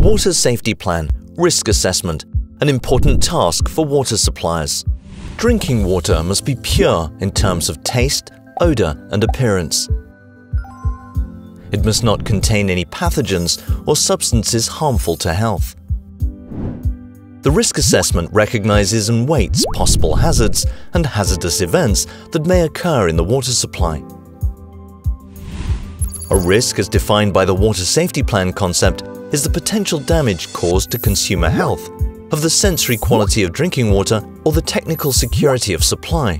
Water Safety Plan Risk Assessment, an important task for water suppliers. Drinking water must be pure in terms of taste, odour and appearance. It must not contain any pathogens or substances harmful to health. The risk assessment recognizes and weights possible hazards and hazardous events that may occur in the water supply. A risk as defined by the Water Safety Plan concept is the potential damage caused to consumer health, of the sensory quality of drinking water or the technical security of supply.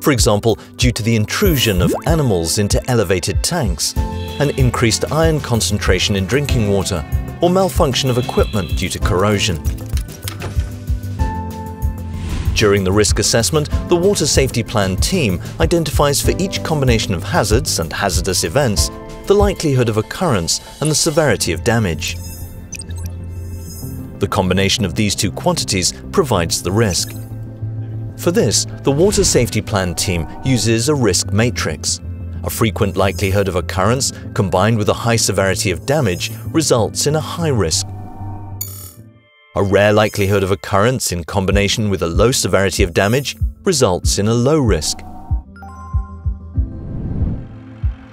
For example, due to the intrusion of animals into elevated tanks, an increased iron concentration in drinking water, or malfunction of equipment due to corrosion. During the risk assessment, the Water Safety Plan team identifies for each combination of hazards and hazardous events the likelihood of occurrence and the severity of damage. The combination of these two quantities provides the risk. For this, the Water Safety Plan team uses a risk matrix. A frequent likelihood of occurrence combined with a high severity of damage results in a high risk. A rare likelihood of occurrence in combination with a low severity of damage results in a low risk.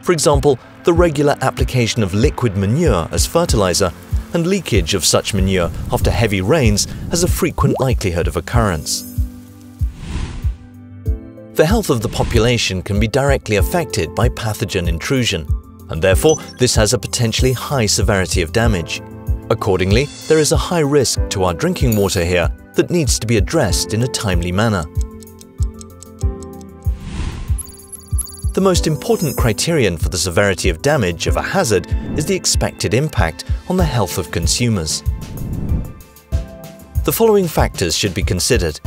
For example, the regular application of liquid manure as fertilizer and leakage of such manure after heavy rains has a frequent likelihood of occurrence. The health of the population can be directly affected by pathogen intrusion, and therefore this has a potentially high severity of damage. Accordingly, there is a high risk to our drinking water here that needs to be addressed in a timely manner. The most important criterion for the severity of damage of a hazard is the expected impact on the health of consumers. The following factors should be considered.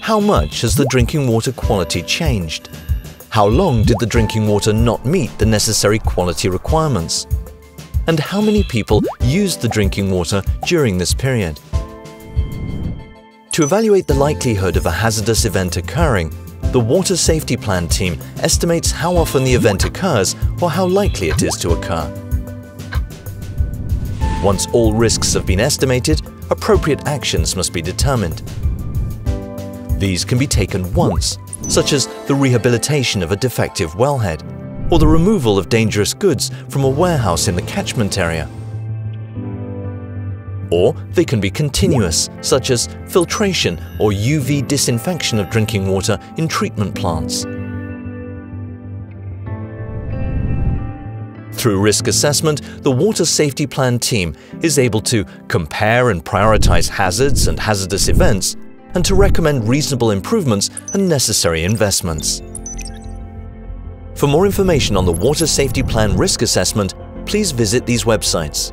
How much has the drinking water quality changed? How long did the drinking water not meet the necessary quality requirements? and how many people used the drinking water during this period. To evaluate the likelihood of a hazardous event occurring, the Water Safety Plan team estimates how often the event occurs or how likely it is to occur. Once all risks have been estimated, appropriate actions must be determined. These can be taken once, such as the rehabilitation of a defective wellhead, or the removal of dangerous goods from a warehouse in the catchment area. Or they can be continuous, such as filtration or UV disinfection of drinking water in treatment plants. Through risk assessment, the Water Safety Plan team is able to compare and prioritize hazards and hazardous events and to recommend reasonable improvements and necessary investments. For more information on the Water Safety Plan risk assessment, please visit these websites.